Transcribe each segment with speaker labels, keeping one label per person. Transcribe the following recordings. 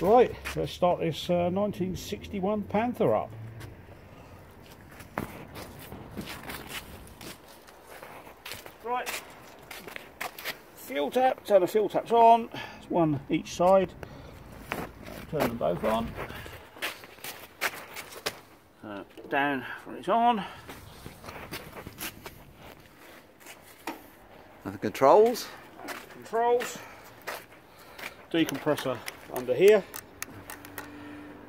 Speaker 1: Right, let's start this uh, 1961 Panther up. Right, fuel tap, turn the fuel taps on, it's one each side, turn them both on, uh, down when it's on,
Speaker 2: And the controls.
Speaker 1: controls, decompressor under here,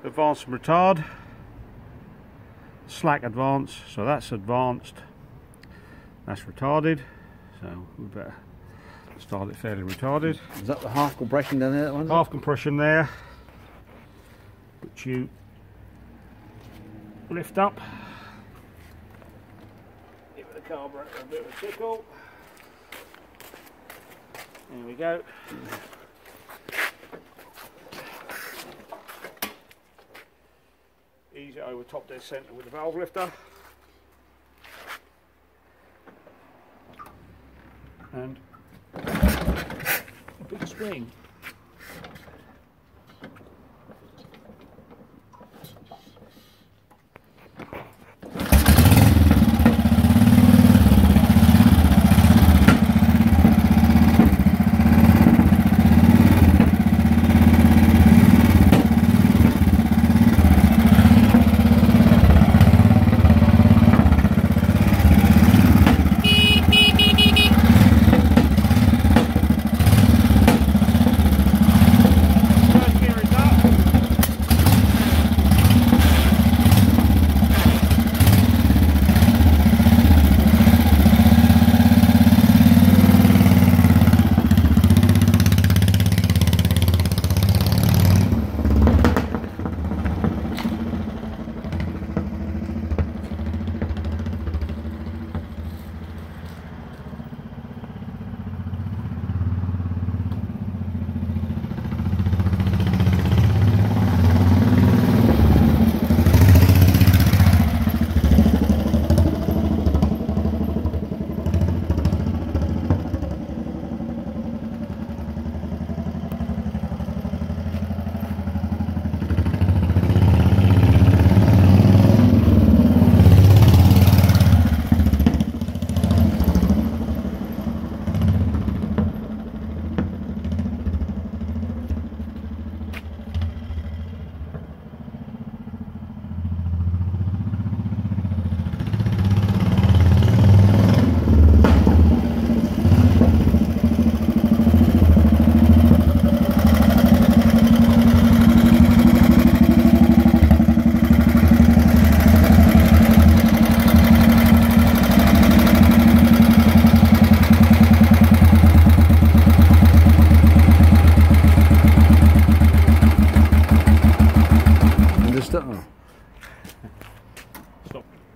Speaker 1: advance and retard, slack advance, so that's advanced, that's retarded, so we better start it fairly retarded.
Speaker 2: Is that the half compression down there? That one?
Speaker 1: Half compression there, which you lift up, give the carburetor a bit of a tickle. There we go. Ease it over top dead centre with the valve lifter. And a big swing.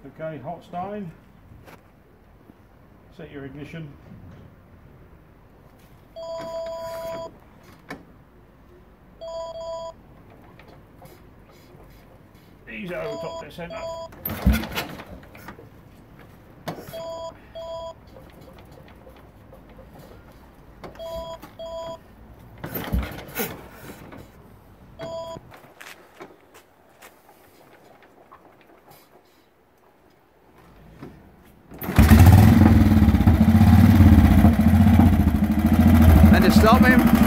Speaker 1: Okay, hot starting. Set your ignition. Over top dead centre. Schlaubein